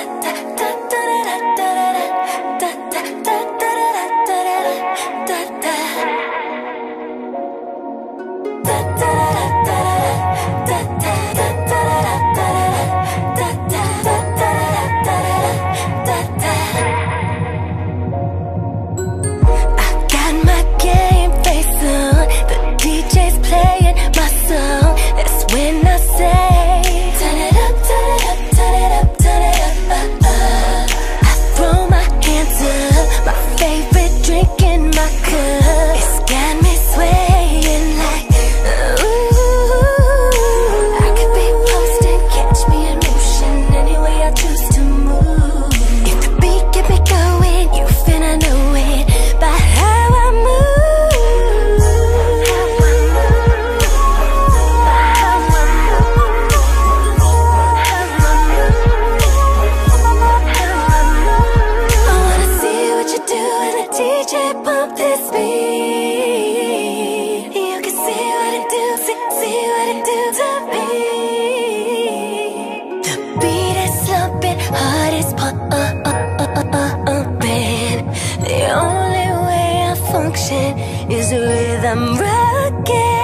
The only way function is with rhythm rocket